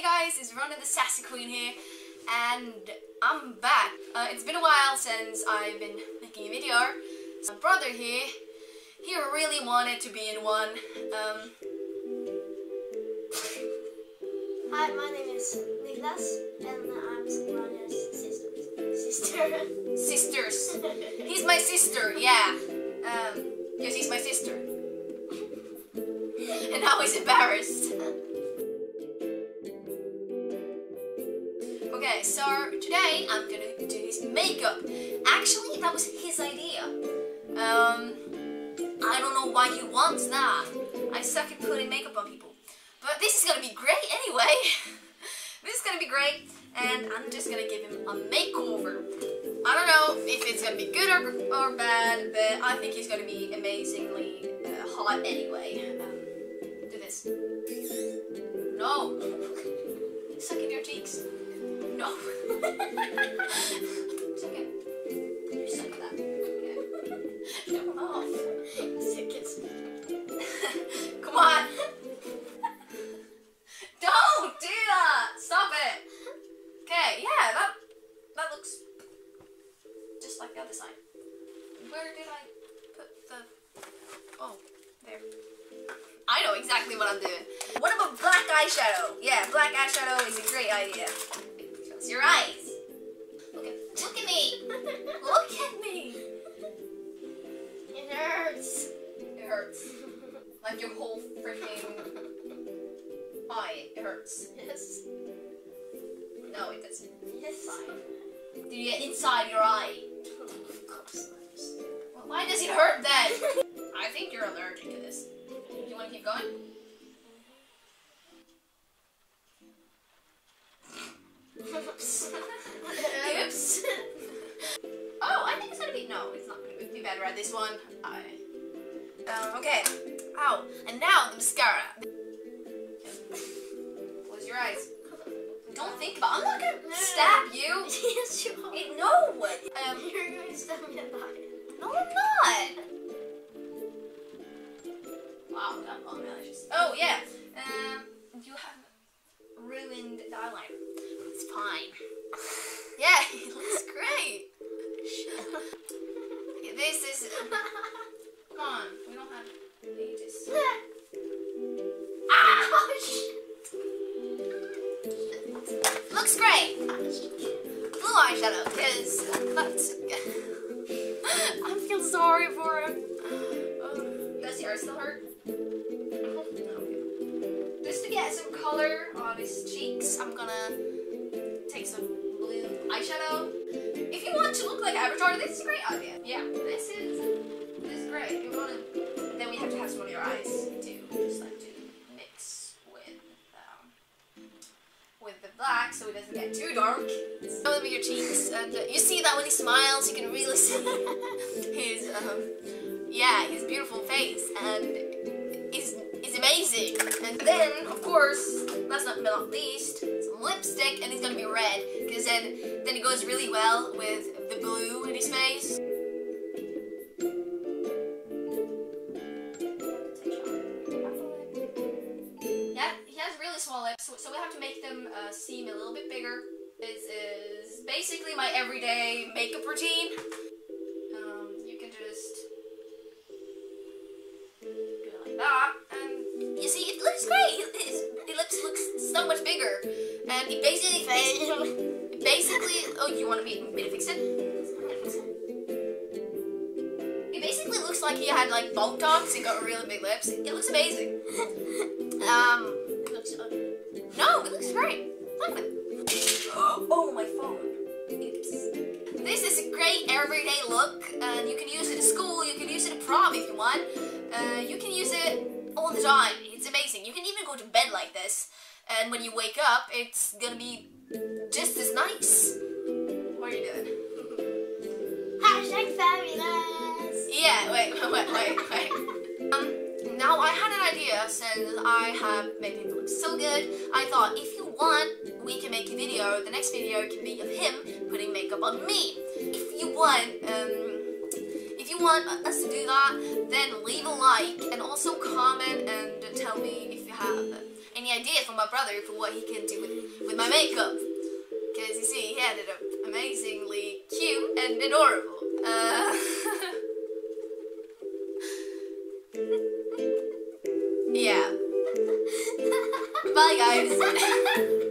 Hey guys, it's Ronja the Sassy Queen here, and I'm back. Uh, it's been a while since I've been making a video. My brother here, he really wanted to be in one. Um, Hi, my name is Niklas, and I'm Ronja's sister. Sister. sisters. He's my sister, yeah. Um, yes, he's my sister. And now he's embarrassed. Okay, so today I'm gonna do his makeup. Actually, that was his idea. Um, I don't know why he wants that. I suck at putting makeup on people. But this is gonna be great anyway. this is gonna be great, and I'm just gonna give him a makeover. I don't know if it's gonna be good or, or bad, but I think he's gonna be amazingly uh, hot anyway. Um, do this. No. Suck it. You suck that. Yeah. Come off. Come on. Don't do that. Stop it. Okay, yeah, that that looks just like the other side. Where did I put the? Oh, there. I know exactly what I'm doing. What about black eyeshadow? Yeah, black eyeshadow is a great idea. Your eyes. Look at, look at me. Look at me. It hurts. It hurts. Like your whole freaking eye. It hurts. Yes. No, it doesn't. Yes. Fine. Do you get inside your eye? Of course not. Well, why does it hurt then? I think you're allergic to this. Do you want to keep going? This one. I. Um, okay. Ow. And now the mascara. Close your eyes. Don't think about. I'm not gonna stab you. yes, you are. It, no. Um, You're going to stab me in the eye. no, I'm not. Wow, that long eyelashes. Oh yeah. Um, you have ruined the eyeliner. It's fine. Yeah, it looks great. This is. Come on, we don't have ages. Ah! Looks great. Blue eyeshadow, because that's. I feel sorry for him. Uh, does your still hurt? Just to get some color on his cheeks, I'm gonna take some eyeshadow. If you want to look like Avatar, this is a great idea. Yeah, this is this is great. You wanna then we have to have some of your eyes too. Just like to mix with um, with the black so it doesn't get too dark. Show them your cheeks, and uh, you see that when he smiles, you can really see his um, yeah, his beautiful face, and is is amazing. Then, of course, last but not least, some lipstick, and it's gonna be red, because then then it goes really well with the blue in his face. He has really small lips, so, so we have to make them uh, seem a little bit bigger. This is basically my everyday makeup routine. Bigger, and he basically, Fail. basically, oh, you want to be, me to fix it? It basically looks like he had like Botox and got really big lips. It looks amazing. Um, It looks ugly. no, it looks great. Look at. Oh, my phone. Oops. This is a great everyday look, and you can use it at school, you can use it at prom if you want. Uh, you can use it all the time. It's amazing. You can even go to bed like this, and when you wake up, it's gonna be just as nice. What are you doing? Hashtag fabulous. Yeah, wait, wait, wait, wait. Um, now I had an idea since I have made him look so good. I thought if you want, we can make a video. The next video can be of him putting makeup on me. If you want, um, if you want us to do that, then leave a like and also comment and from my brother for what he can do with, with my makeup. Because you see, he had it amazingly cute and adorable. Uh, yeah. Bye, guys.